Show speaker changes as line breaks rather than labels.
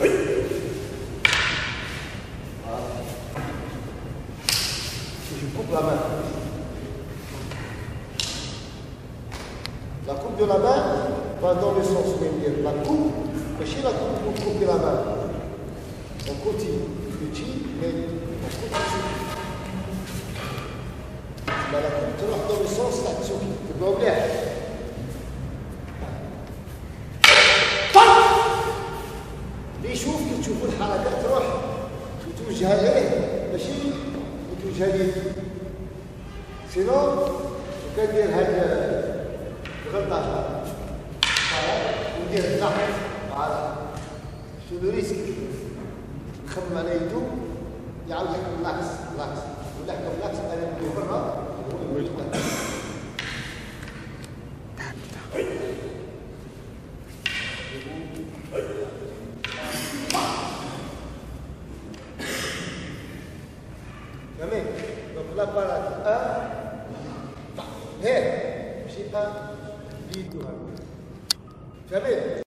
Oi! la main. La coupe de la main va dans le sens dire la coupe, mais chez la coupe pour couper la main. On continue, petit, mais on continue. Mais la coupe تروح dans le sens l'action تبقى مليح. اللي يشوف كي تشوفوا الحركات تروح وتوجهها ليه ماشي مش هادف سينو كان دير هاد الغلطه وندير الضغط عارف شنو ريسك نخمم على يدو يعاود يحكم لاكس لاكس ولا يحكم لاكس أنا ندير برا Thank you. Amém? Vamos lá para. A. Hei. Mesti A. B. Tuhan. Amém?